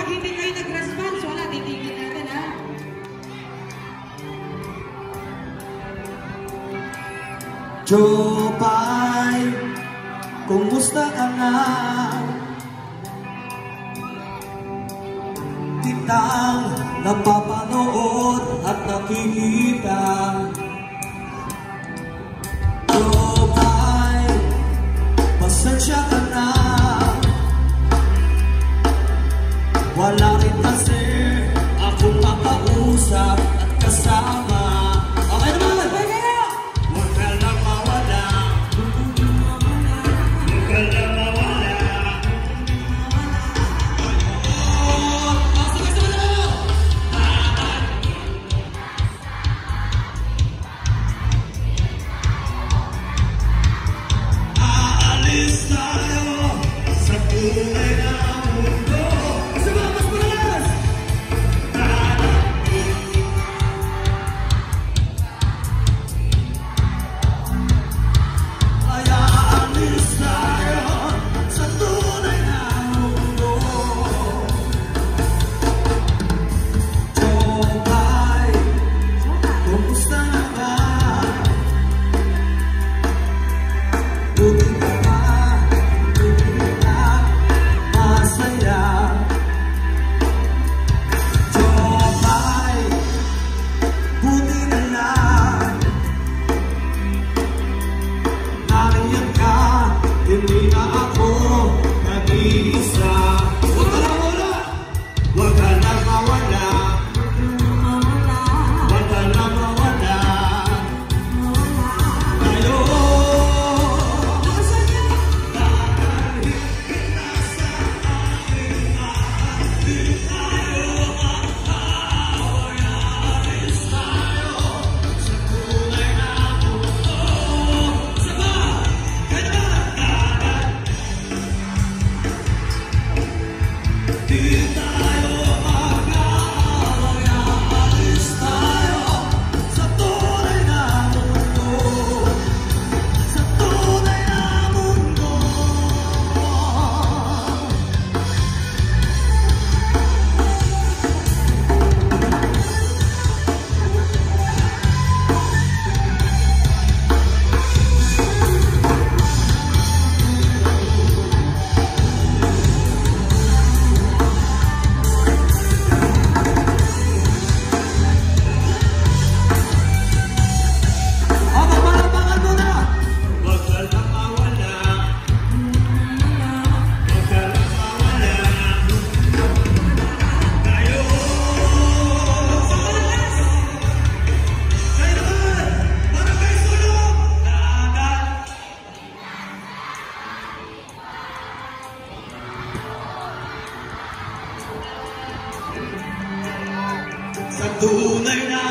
pag hindi kayo nag-response, wala, titigil natin, ha? Jopay, kumusta ka na? Kitang napapanood at nakikinig thật đủ nơi nào